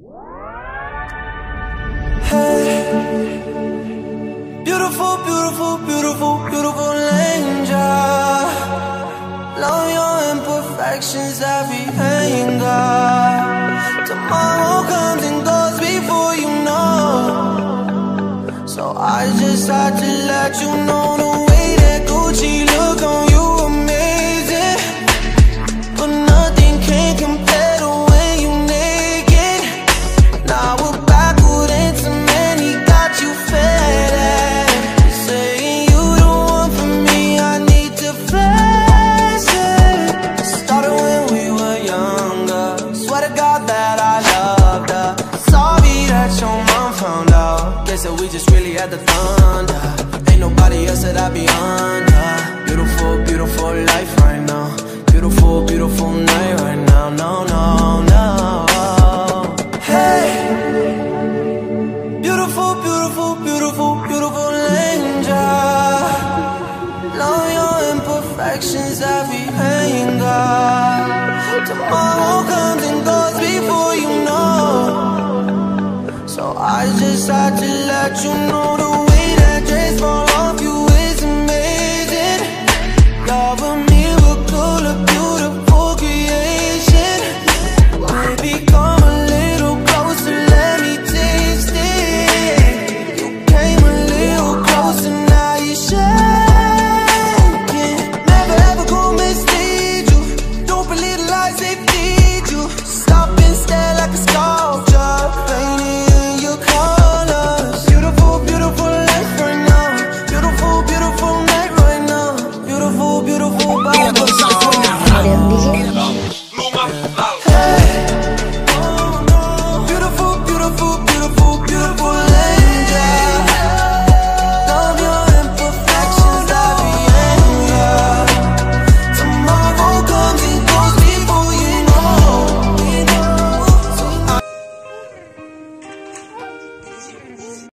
Beautiful, beautiful, beautiful, beautiful angel. Love your imperfections, every anger. Tomorrow comes and goes before you know. So I just had to let you know that we just really had the thunder. Ain't nobody else that I be under. Beautiful, beautiful life right now. Beautiful, beautiful night right now. No, no, no. Hey. Beautiful, beautiful, beautiful, beautiful angel. Love your imperfections, every tried to let you know the way that dreams fall